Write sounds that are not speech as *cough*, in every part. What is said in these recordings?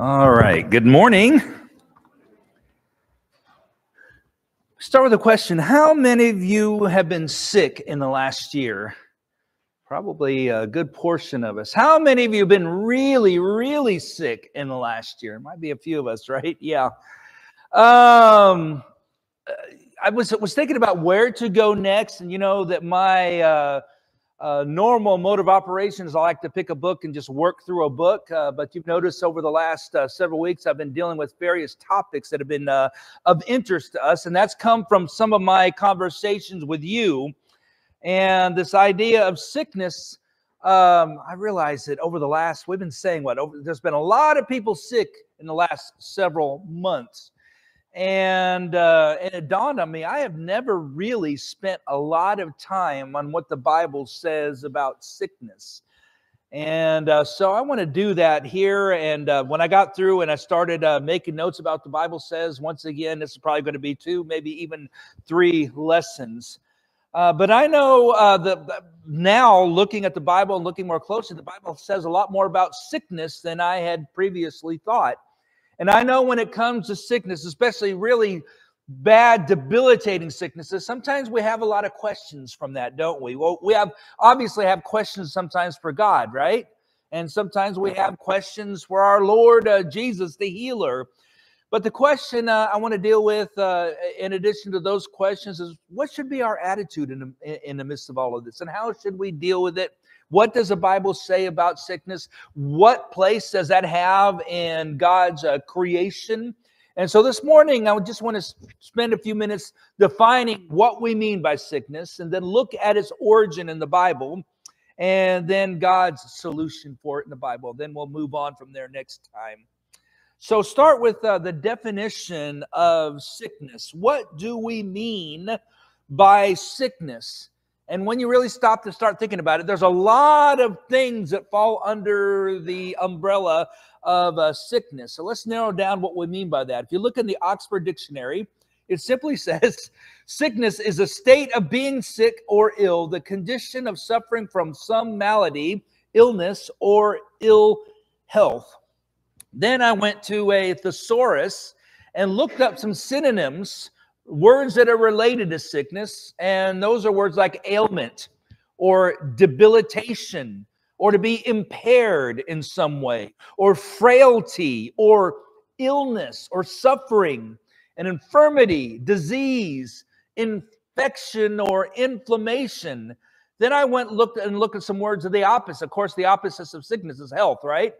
All right. Good morning. Start with a question. How many of you have been sick in the last year? Probably a good portion of us. How many of you have been really, really sick in the last year? It might be a few of us, *laughs* right? Yeah. Um, I was was thinking about where to go next, and you know that my uh, uh, normal mode of operations, I like to pick a book and just work through a book. Uh, but you've noticed over the last uh, several weeks, I've been dealing with various topics that have been uh, of interest to us, and that's come from some of my conversations with you. And this idea of sickness, um, I realize that over the last, we've been saying what, over, there's been a lot of people sick in the last several months. And, uh, and it dawned on me, I have never really spent a lot of time on what the Bible says about sickness. And uh, so I want to do that here. And uh, when I got through and I started uh, making notes about the Bible says, once again, this is probably going to be two, maybe even three lessons. Uh, but I know uh, that now, looking at the Bible and looking more closely, the Bible says a lot more about sickness than I had previously thought. And I know when it comes to sickness, especially really bad, debilitating sicknesses, sometimes we have a lot of questions from that, don't we? Well, we have obviously have questions sometimes for God, right? And sometimes we have questions for our Lord uh, Jesus, the healer. But the question uh, I want to deal with, uh, in addition to those questions, is what should be our attitude in the, in the midst of all of this? And how should we deal with it? What does the Bible say about sickness? What place does that have in God's uh, creation? And so this morning, I would just want to spend a few minutes defining what we mean by sickness and then look at its origin in the Bible and then God's solution for it in the Bible. Then we'll move on from there next time. So, start with uh, the definition of sickness. What do we mean by sickness? And when you really stop to start thinking about it, there's a lot of things that fall under the umbrella of uh, sickness. So let's narrow down what we mean by that. If you look in the Oxford Dictionary, it simply *laughs* says sickness is a state of being sick or ill, the condition of suffering from some malady, illness, or ill health. Then I went to a thesaurus and looked up some synonyms words that are related to sickness, and those are words like ailment or debilitation or to be impaired in some way or frailty or illness or suffering and infirmity, disease, infection or inflammation. Then I went looked and looked at some words of the opposite. Of course, the opposite of sickness is health, right?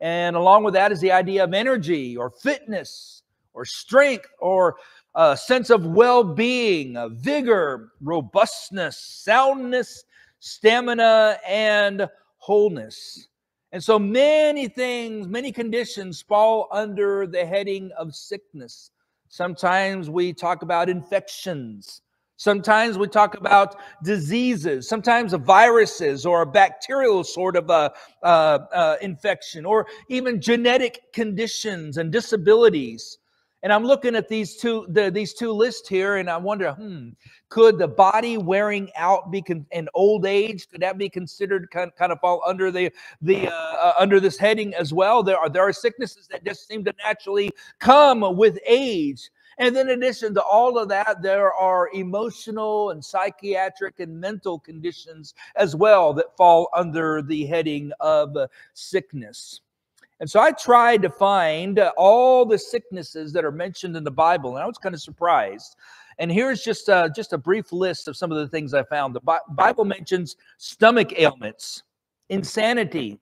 And along with that is the idea of energy or fitness or strength or a sense of well being, vigor, robustness, soundness, stamina, and wholeness. And so many things, many conditions fall under the heading of sickness. Sometimes we talk about infections. Sometimes we talk about diseases, sometimes viruses or a bacterial sort of a, uh, uh, infection, or even genetic conditions and disabilities. And I'm looking at these two the, these two lists here, and I wonder, hmm, could the body wearing out be con- an old age? Could that be considered kind, kind of fall under the the uh, uh, under this heading as well? There are there are sicknesses that just seem to naturally come with age. And then, in addition to all of that, there are emotional and psychiatric and mental conditions as well that fall under the heading of sickness. And so I tried to find all the sicknesses that are mentioned in the Bible, and I was kind of surprised. And here's just uh, just a brief list of some of the things I found. The Bible mentions stomach ailments, insanity,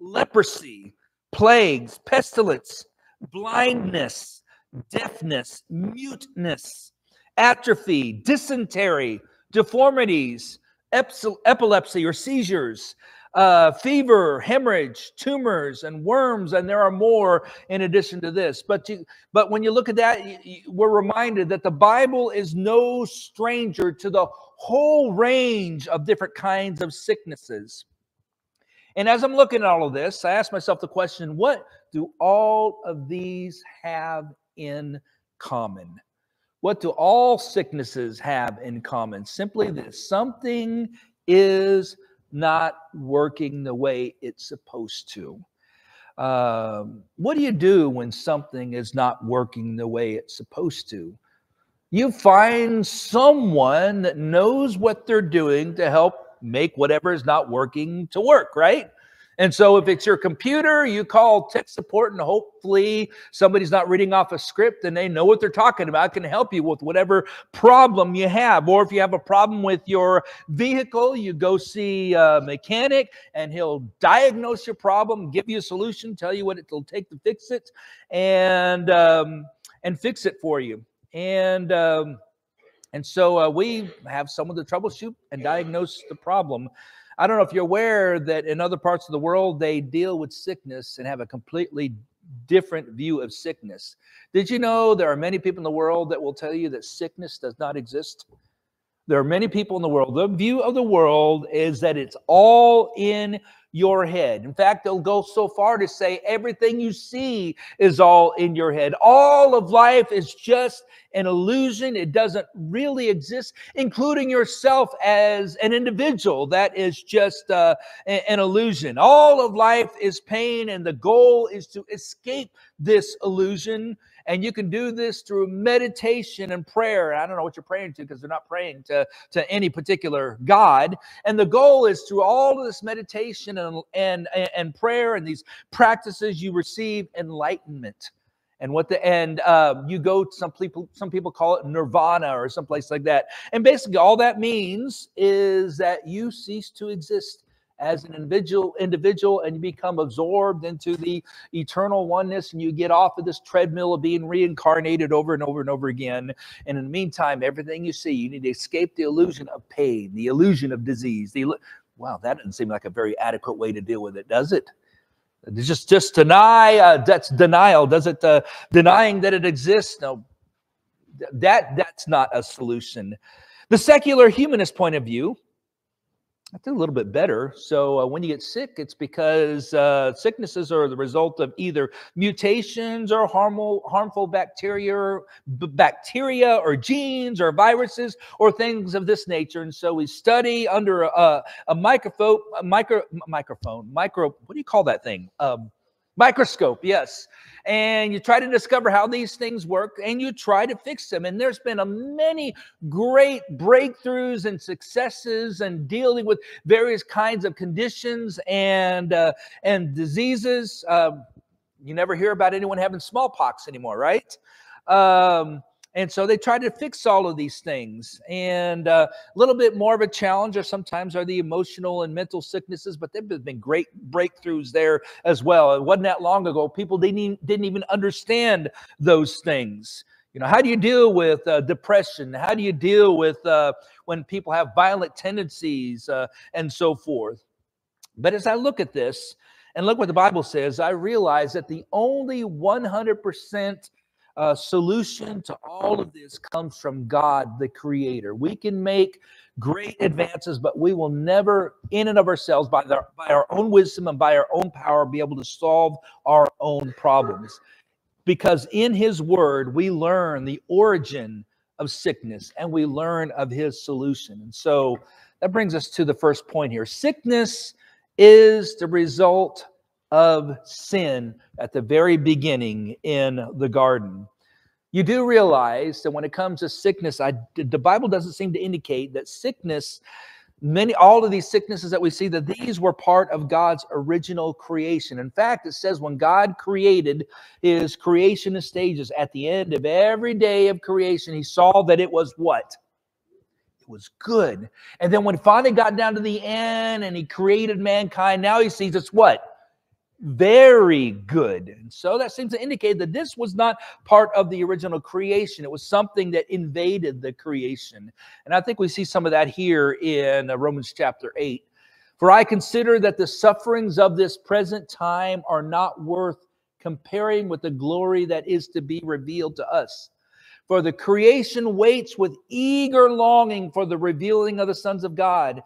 leprosy, plagues, pestilence, blindness, deafness, muteness, atrophy, dysentery, deformities, epilepsy or seizures, uh, fever, hemorrhage, tumors, and worms, and there are more in addition to this. But you, but when you look at that, we're reminded that the Bible is no stranger to the whole range of different kinds of sicknesses. And as I'm looking at all of this, I ask myself the question: What do all of these have in common? What do all sicknesses have in common? Simply this: something is not working the way it's supposed to. Um, what do you do when something is not working the way it's supposed to? You find someone that knows what they're doing to help make whatever is not working to work, right? And so if it's your computer, you call tech support and hopefully somebody's not reading off a script and they know what they're talking about, can help you with whatever problem you have. Or if you have a problem with your vehicle, you go see a mechanic and he'll diagnose your problem, give you a solution, tell you what it'll take to fix it, and um, and fix it for you. And um, and so uh, we have someone to troubleshoot and diagnose the problem. I don't know if you're aware that in other parts of the world, they deal with sickness and have a completely different view of sickness. Did you know there are many people in the world that will tell you that sickness does not exist? There are many people in the world. The view of the world is that it's all in your head. In fact, they'll go so far to say everything you see is all in your head. All of life is just an illusion. It doesn't really exist, including yourself as an individual. That is just uh, an illusion. All of life is pain, and the goal is to escape this illusion and you can do this through meditation and prayer. I don't know what you're praying to because they're not praying to, to any particular God. And the goal is through all of this meditation and, and, and prayer and these practices, you receive enlightenment and what the and um, you go some people some people call it nirvana or someplace like that and basically all that means is that you cease to exist as an individual individual and you become absorbed into the eternal oneness and you get off of this treadmill of being reincarnated over and over and over again. And in the meantime everything you see you need to escape the illusion of pain the illusion of disease the wow that doesn't seem like a very adequate way to deal with it does it? Just just deny uh, that's denial. Does it uh, denying that it exists? No. That that's not a solution. The secular humanist point of view I did a little bit better. So uh, when you get sick, it's because uh, sicknesses are the result of either mutations or harmful harmful bacteria, b- bacteria or genes or viruses or things of this nature. And so we study under a, a microphone, a micro microphone, micro. What do you call that thing? Um, microscope. Yes and you try to discover how these things work and you try to fix them. And there's been a many great breakthroughs and successes and dealing with various kinds of conditions and uh, and diseases. Um, you never hear about anyone having smallpox anymore, right? Um, and so they try to fix all of these things. And uh, a little bit more of a challenge, or sometimes are the emotional and mental sicknesses, but there have been great breakthroughs there as well. It wasn't that long ago. People didn't, didn't even understand those things. You know, how do you deal with uh, depression? How do you deal with uh, when people have violent tendencies uh, and so forth? But as I look at this and look what the Bible says, I realize that the only 100% uh, solution to all of this comes from God, the Creator. We can make great advances, but we will never, in and of ourselves, by, the, by our own wisdom and by our own power, be able to solve our own problems. Because in His Word, we learn the origin of sickness and we learn of His solution. And so that brings us to the first point here sickness is the result of sin at the very beginning in the garden. You do realize that when it comes to sickness, I, the Bible doesn't seem to indicate that sickness, many, all of these sicknesses that we see, that these were part of God's original creation. In fact, it says when God created his creation in stages, at the end of every day of creation, he saw that it was what? It was good. And then when finally got down to the end and he created mankind, now he sees it's what? Very good. And so that seems to indicate that this was not part of the original creation. It was something that invaded the creation. And I think we see some of that here in uh, Romans chapter 8. For I consider that the sufferings of this present time are not worth comparing with the glory that is to be revealed to us. For the creation waits with eager longing for the revealing of the sons of God.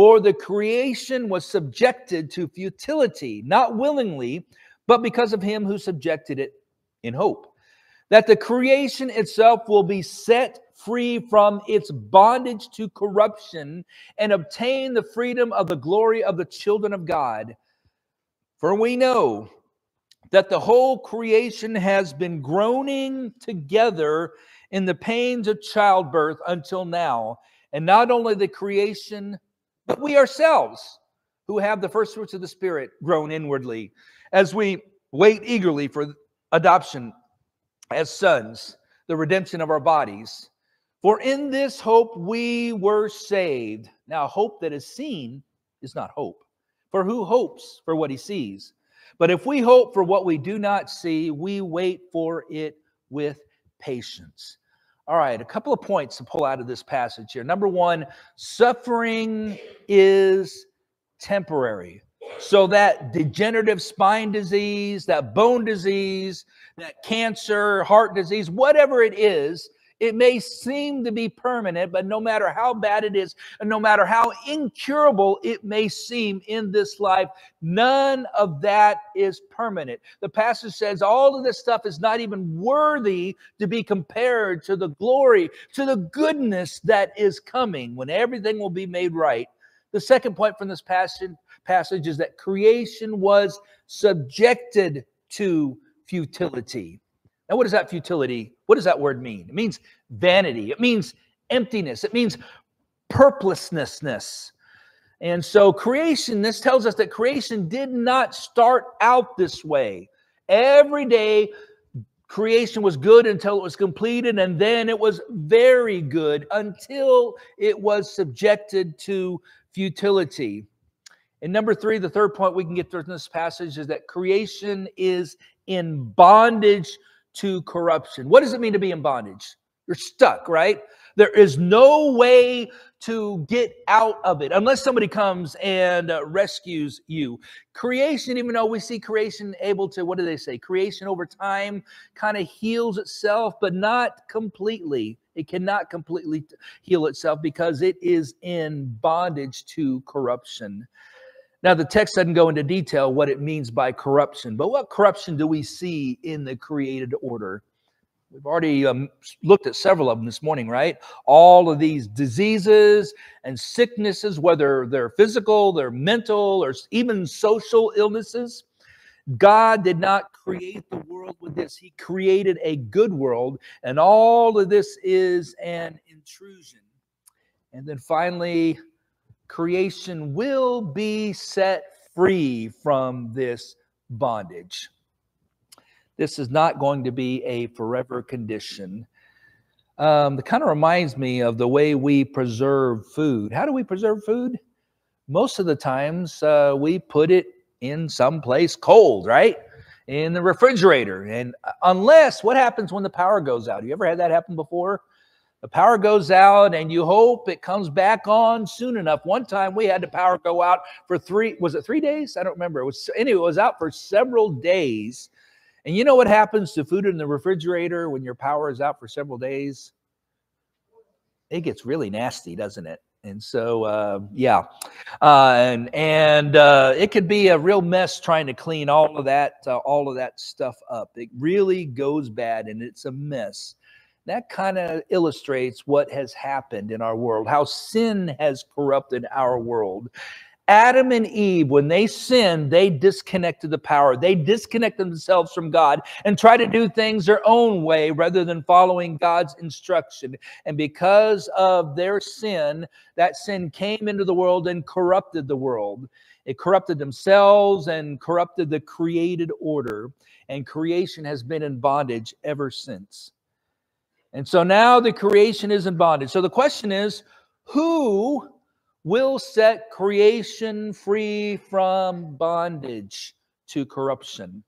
For the creation was subjected to futility, not willingly, but because of him who subjected it in hope. That the creation itself will be set free from its bondage to corruption and obtain the freedom of the glory of the children of God. For we know that the whole creation has been groaning together in the pains of childbirth until now. And not only the creation, but we ourselves who have the first fruits of the Spirit groan inwardly as we wait eagerly for adoption as sons, the redemption of our bodies. For in this hope we were saved. Now, hope that is seen is not hope. For who hopes for what he sees? But if we hope for what we do not see, we wait for it with patience. All right, a couple of points to pull out of this passage here. Number one, suffering is temporary. So that degenerative spine disease, that bone disease, that cancer, heart disease, whatever it is, it may seem to be permanent, but no matter how bad it is, and no matter how incurable it may seem in this life, none of that is permanent. The passage says all of this stuff is not even worthy to be compared to the glory, to the goodness that is coming when everything will be made right. The second point from this passage, passage is that creation was subjected to futility. Now, what is that futility? What does that word mean? It means vanity, it means emptiness, it means purposelessness. And so, creation, this tells us that creation did not start out this way. Every day, creation was good until it was completed, and then it was very good until it was subjected to futility. And number three, the third point we can get through this passage is that creation is in bondage to corruption. What does it mean to be in bondage? You're stuck, right? There is no way to get out of it unless somebody comes and uh, rescues you. Creation, even though we see creation able to, what do they say? Creation over time kind of heals itself, but not completely. It cannot completely heal itself because it is in bondage to corruption. Now, the text doesn't go into detail what it means by corruption, but what corruption do we see in the created order? We've already um, looked at several of them this morning, right? All of these diseases and sicknesses, whether they're physical, they're mental, or even social illnesses. God did not create the world with this. He created a good world, and all of this is an intrusion. And then finally, creation will be set free from this bondage. This is not going to be a forever condition. Um, it kind of reminds me of the way we preserve food. How do we preserve food? Most of the times uh, we put it in some place cold, right? In the refrigerator. And uh, unless, what happens when the power goes out? You ever had that happen before? The power goes out and you hope it comes back on soon enough. One time we had the power go out for three, was it three days? I don't remember. It was anyway, it was out for several days. And you know what happens to food in the refrigerator when your power is out for several days? It gets really nasty, doesn't it? And so, uh, yeah, uh, and and uh, it could be a real mess trying to clean all of that, uh, all of that stuff up. It really goes bad, and it's a mess that kind of illustrates what has happened in our world, how sin has corrupted our world. Adam and Eve, when they sinned, they disconnected the power. They disconnected themselves from God and try to do things their own way rather than following God's instruction. And because of their sin, that sin came into the world and corrupted the world. It corrupted themselves and corrupted the created order. And creation has been in bondage ever since. And so now the creation is in bondage. So the question is who will set creation free from bondage to corruption?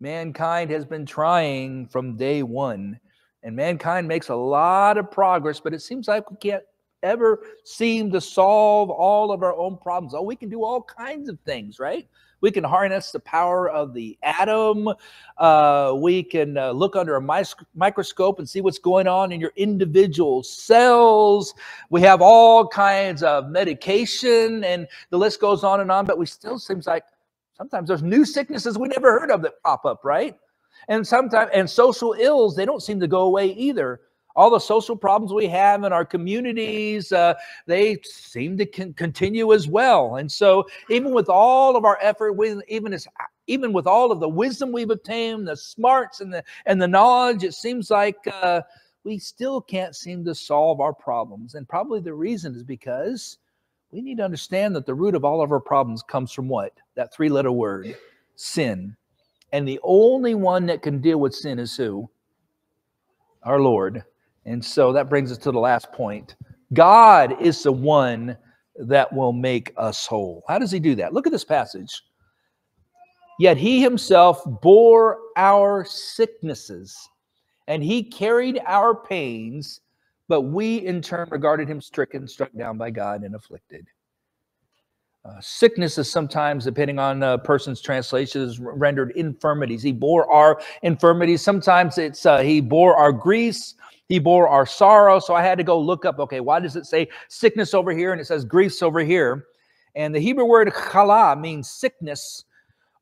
Mankind has been trying from day one, and mankind makes a lot of progress, but it seems like we can't ever seem to solve all of our own problems. Oh, we can do all kinds of things, right? We can harness the power of the atom. Uh, we can uh, look under a microscope and see what's going on in your individual cells. We have all kinds of medication, and the list goes on and on. But we still seems like sometimes there's new sicknesses we never heard of that pop up, right? And sometimes and social ills they don't seem to go away either all the social problems we have in our communities, uh, they seem to con- continue as well. And so, even with all of our effort, with even as even with all of the wisdom we've obtained, the smarts and the and the knowledge, it seems like uh, we still can't seem to solve our problems. And probably the reason is because we need to understand that the root of all of our problems comes from what? That three-letter word, sin. And the only one that can deal with sin is who? Our Lord. And so that brings us to the last point. God is the one that will make us whole. How does he do that? Look at this passage. Yet he himself bore our sicknesses and he carried our pains, but we in turn regarded him stricken, struck down by God, and afflicted. Uh, sickness is sometimes, depending on a person's translation, is rendered infirmities. He bore our infirmities. Sometimes it's uh, he bore our griefs. He bore our sorrow. So I had to go look up, okay, why does it say sickness over here and it says griefs over here? And the Hebrew word chala means sickness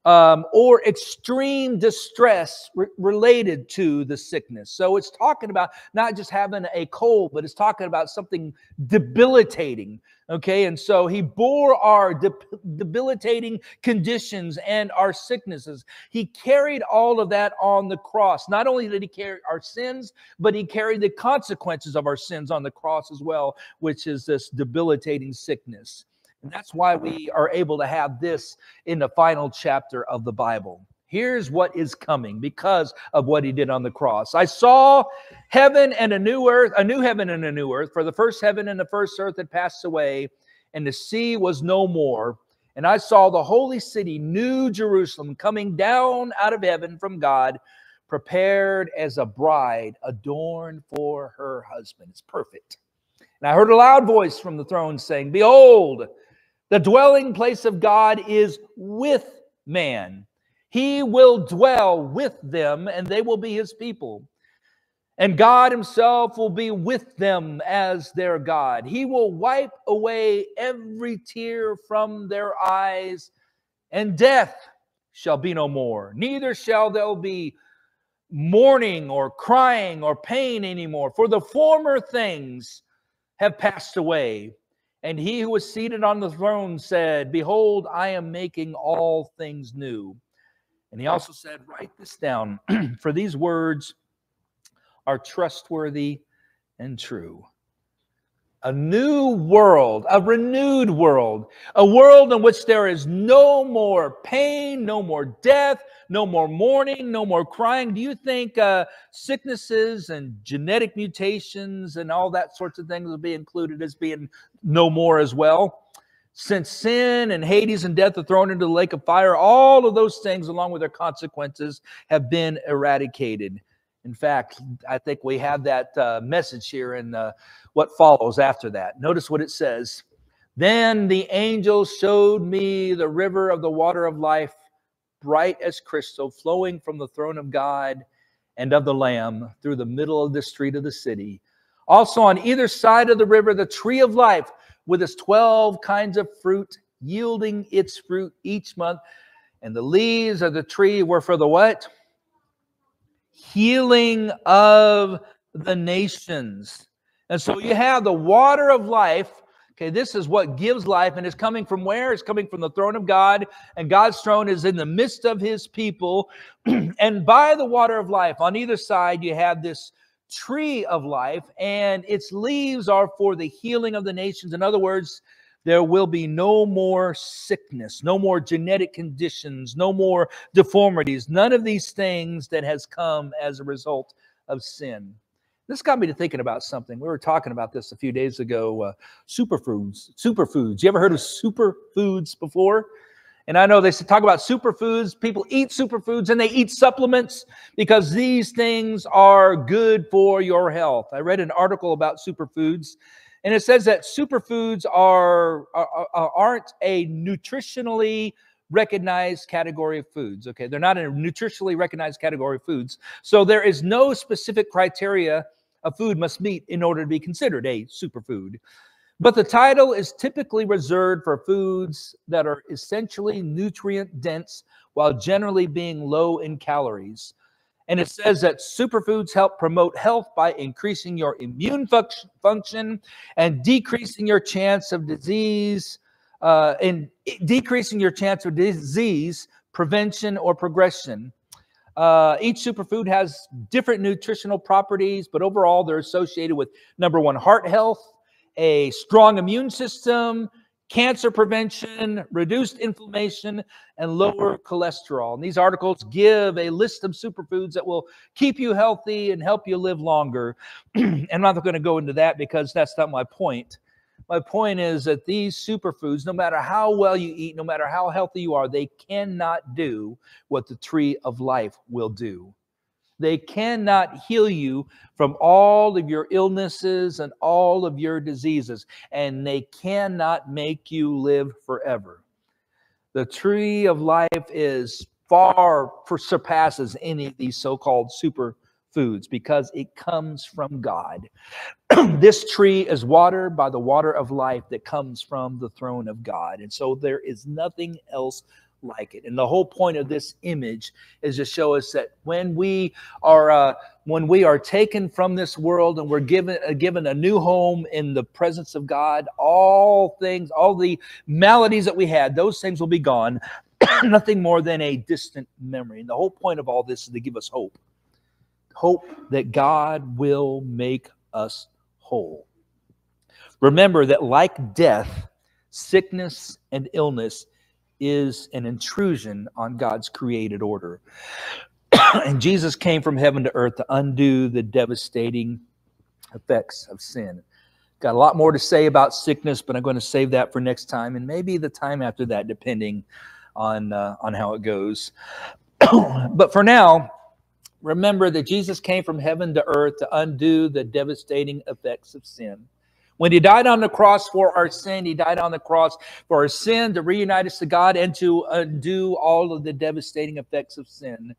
um, or extreme distress re- related to the sickness. So it's talking about not just having a cold, but it's talking about something debilitating. Okay, and so he bore our de- debilitating conditions and our sicknesses. He carried all of that on the cross. Not only did he carry our sins, but he carried the consequences of our sins on the cross as well, which is this debilitating sickness. And that's why we are able to have this in the final chapter of the Bible. Here's what is coming because of what he did on the cross. I saw heaven and a new earth, a new heaven and a new earth, for the first heaven and the first earth had passed away, and the sea was no more. And I saw the holy city, New Jerusalem, coming down out of heaven from God, prepared as a bride adorned for her husband. It's perfect. And I heard a loud voice from the throne saying, Behold, the dwelling place of God is with man. He will dwell with them, and they will be his people. And God himself will be with them as their God. He will wipe away every tear from their eyes, and death shall be no more. Neither shall there be mourning or crying or pain anymore, for the former things have passed away. And he who was seated on the throne said, Behold, I am making all things new. And he also said, Write this down, *clears throat* for these words are trustworthy and true a new world, a renewed world, a world in which there is no more pain, no more death, no more mourning, no more crying. Do you think uh, sicknesses and genetic mutations and all that sorts of things will be included as being no more as well? Since sin and Hades and death are thrown into the lake of fire, all of those things, along with their consequences, have been eradicated. In fact, I think we have that uh, message here in uh, what follows after that. Notice what it says. Then the angel showed me the river of the water of life, bright as crystal, flowing from the throne of God and of the Lamb through the middle of the street of the city. Also, on either side of the river, the tree of life with its 12 kinds of fruit, yielding its fruit each month. And the leaves of the tree were for the what? Healing of the nations. And so you have the water of life. Okay, this is what gives life, and it's coming from where? It's coming from the throne of God, and God's throne is in the midst of his people. *clears throat* and by the water of life, on either side, you have this tree of life, and its leaves are for the healing of the nations. In other words, there will be no more sickness, no more genetic conditions, no more deformities, none of these things that has come as a result of sin. This got me to thinking about something. We were talking about this a few days ago. Uh, superfoods. Superfoods. You ever heard of superfoods before? And I know they talk about superfoods. People eat superfoods and they eat supplements because these things are good for your health. I read an article about superfoods, and it says that superfoods are, are, aren't a nutritionally recognized category of foods. Okay, they're not a nutritionally recognized category of foods. So there is no specific criteria a food must meet in order to be considered a superfood. But the title is typically reserved for foods that are essentially nutrient dense while generally being low in calories. And it says that superfoods help promote health by increasing your immune function and decreasing your chance of disease, uh, and decreasing your chance of disease prevention, or progression. Uh, each superfood has different nutritional properties, but overall they're associated with number one, heart health, a strong immune system, cancer prevention, reduced inflammation, and lower cholesterol. And these articles give a list of superfoods that will keep you healthy and help you live longer. *clears throat* and I'm not going to go into that because that's not my point. My point is that these superfoods, no matter how well you eat, no matter how healthy you are, they cannot do what the tree of life will do. They cannot heal you from all of your illnesses and all of your diseases, and they cannot make you live forever. The tree of life is far surpasses any of these so-called super foods because it comes from God. *clears throat* this tree is watered by the water of life that comes from the throne of God. And so there is nothing else like it. And the whole point of this image is to show us that when we are uh, when we are taken from this world and we're given uh, given a new home in the presence of God, all things, all the maladies that we had, those things will be gone. *coughs* Nothing more than a distant memory. And the whole point of all this is to give us hope. Hope that God will make us whole. Remember that like death, sickness and illness is an intrusion on God's created order. *clears throat* and Jesus came from heaven to earth to undo the devastating effects of sin. Got a lot more to say about sickness, but I'm going to save that for next time and maybe the time after that, depending on, uh, on how it goes. *clears throat* but for now, remember that Jesus came from heaven to earth to undo the devastating effects of sin. When he died on the cross for our sin, he died on the cross for our sin to reunite us to God and to undo all of the devastating effects of sin.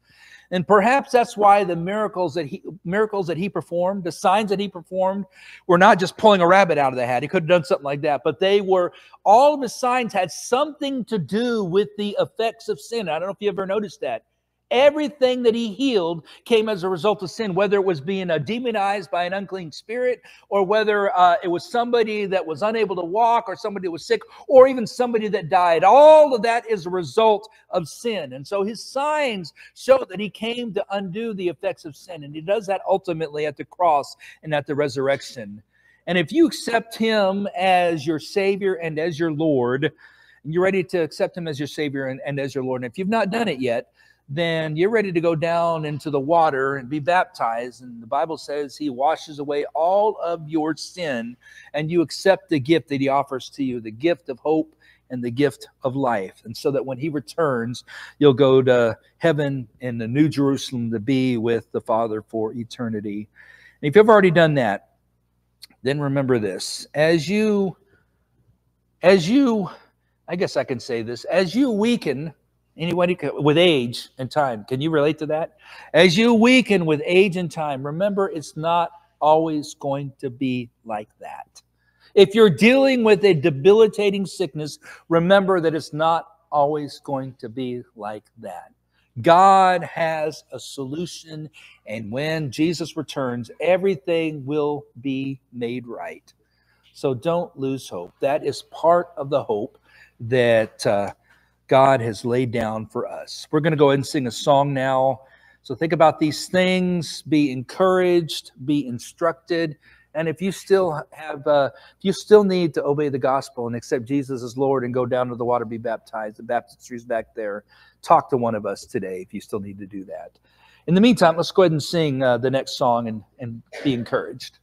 And perhaps that's why the miracles that he miracles that he performed, the signs that he performed, were not just pulling a rabbit out of the hat. He could have done something like that, but they were all of his signs had something to do with the effects of sin. I don't know if you ever noticed that. Everything that he healed came as a result of sin, whether it was being uh, demonized by an unclean spirit, or whether uh, it was somebody that was unable to walk, or somebody that was sick, or even somebody that died. All of that is a result of sin. And so his signs show that he came to undo the effects of sin. And he does that ultimately at the cross and at the resurrection. And if you accept him as your Savior and as your Lord, and you're ready to accept him as your Savior and, and as your Lord, and if you've not done it yet, then you're ready to go down into the water and be baptized. And the Bible says he washes away all of your sin and you accept the gift that he offers to you the gift of hope and the gift of life. And so that when he returns, you'll go to heaven in the New Jerusalem to be with the Father for eternity. And if you've already done that, then remember this as you, as you, I guess I can say this, as you weaken Anybody with age and time, can you relate to that? As you weaken with age and time, remember it's not always going to be like that. If you're dealing with a debilitating sickness, remember that it's not always going to be like that. God has a solution, and when Jesus returns, everything will be made right. So don't lose hope. That is part of the hope that. Uh, God has laid down for us. We're going to go ahead and sing a song now. So think about these things, be encouraged, be instructed. And if you still have, uh, if you still need to obey the gospel and accept Jesus as Lord and go down to the water, be baptized, the baptistry's back there. Talk to one of us today if you still need to do that. In the meantime, let's go ahead and sing uh, the next song and, and be encouraged.